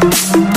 Thank